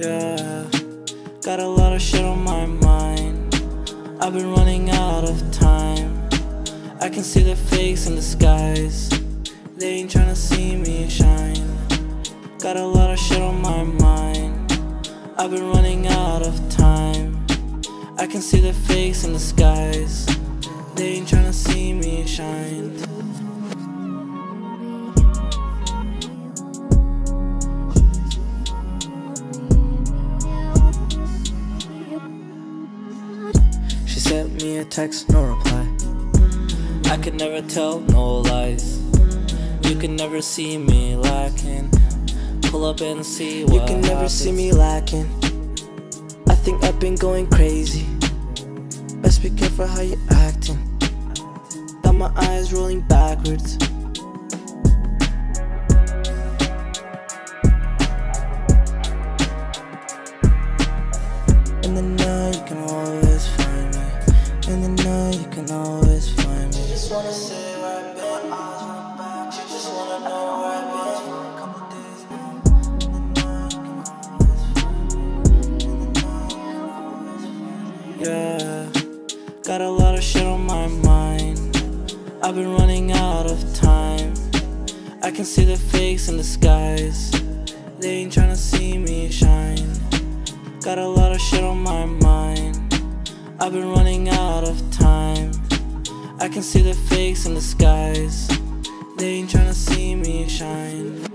Yeah, got a lot of shit on my mind. I've been running out of time. I can see the fakes in the skies. They ain't tryna see me shine. Got a lot of shit on my mind. I've been running out of time. I can see the fakes in the skies. They ain't tryna see me shine. Sent me a text, no reply. I could never tell no lies. You can never see me lacking. Pull up and see what You can never happens. see me lacking. I think I've been going crazy. Best be careful how you acting. Got my eyes rolling backwards. Wanna say where I've been, eyes back. You just wanna know where I've been for a couple days now. Yeah, got a lot of shit on my mind. I've been running out of time. I can see the fakes in the skies. They ain't tryna see me shine. Got a lot of shit on my mind. I've been running out of time. I can see the fakes in the skies. They ain't tryna see me shine.